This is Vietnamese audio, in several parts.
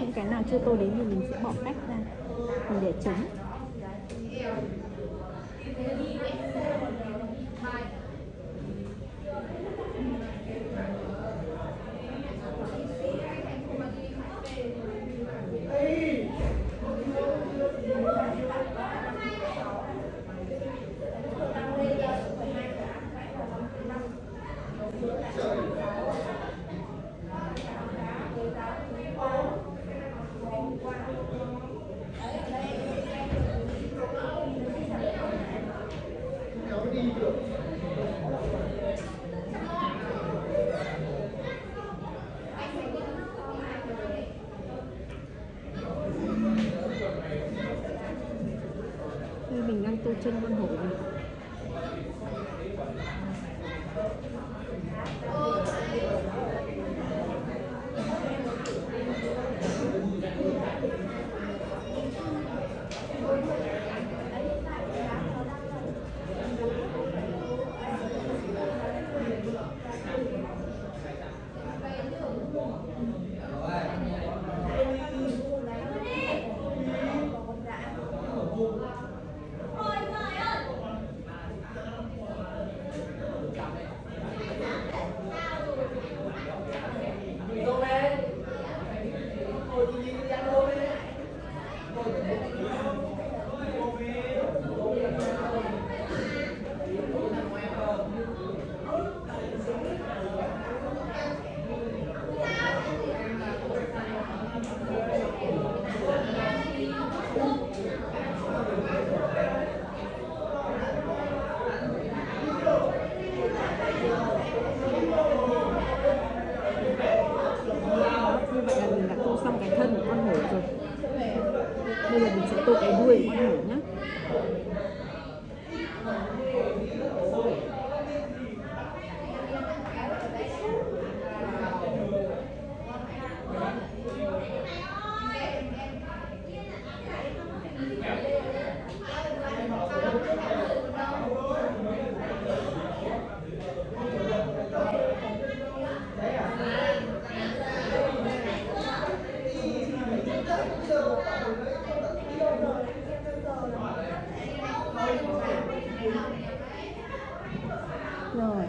những cái nào chưa tô đến thì mình sẽ bỏ cách ra, mình để trống tô chân con hổ này Đó, như vậy là mình đã tô xong cái thân của con hổ rồi bây giờ mình sẽ tô cái đuôi của con hổ nhé rồi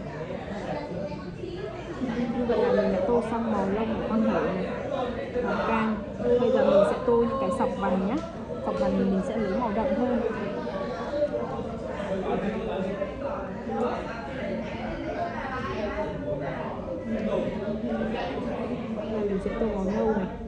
như vậy là mình đã tô xong màu lông của con hổ này màu cam bây giờ mình sẽ tô những nhé cọc vằn thì mình sẽ lấy màu đậm hơn. Đây mình sẽ tô màu nâu này.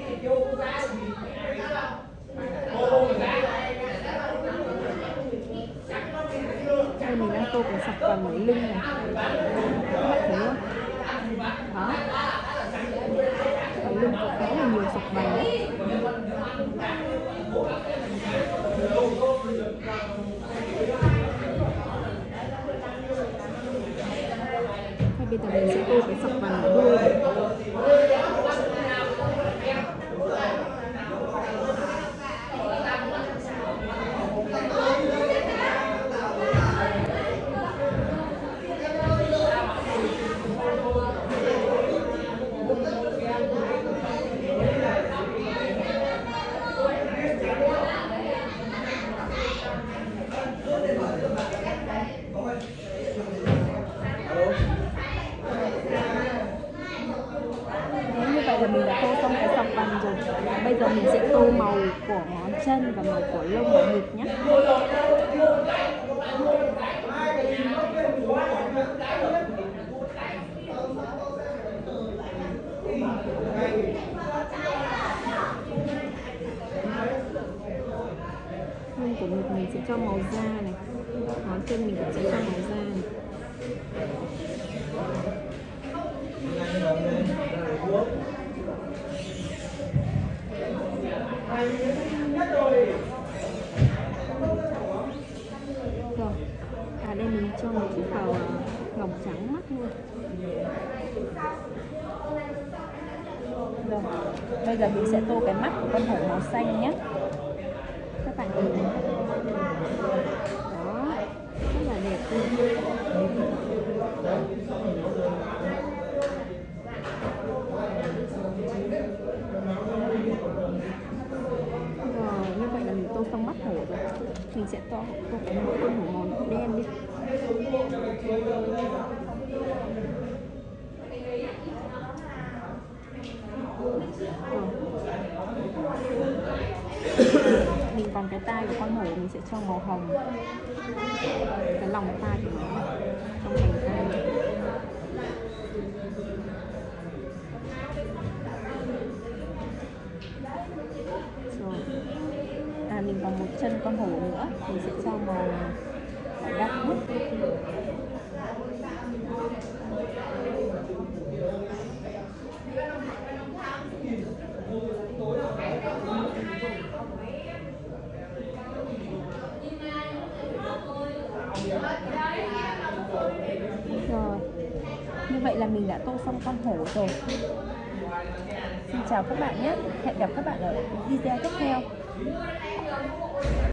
cô còn sọc vành ở lưng này. Các bạn thấy không đó ở lưng có khá là nhiều sọc vào đấy Thôi bây giờ mình sẽ tô cái sọc vào ở đuôi này bây giờ mình sẽ tô màu của ngón chân và màu của lông và ngực nhé. Lông của ngực mình sẽ cho màu da này. Ngón chân mình cũng sẽ cho màu da này rồi à đây mình cho một chút vào lòng trắng mắt luôn. Rồi bây giờ mình sẽ tô cái mắt của con hổ màu xanh nhé. Các bạn nhìn này đó, rất là đẹp luôn. Rồi, như vậy là mình tô xong mắt hổ rồi. Mình sẽ tô tô cái mũi con hổ màu đen đi mình còn cái tai của con hổ mình sẽ cho màu hồng. Cái lòng tai của nó trong thành tai. Rồi. À mình còn một chân con hổ nữa, mình sẽ cho màu rồi. Như vậy là mình đã tô xong con hổ rồi. Xin chào các bạn nhé. Hẹn gặp các bạn ở video tiếp theo.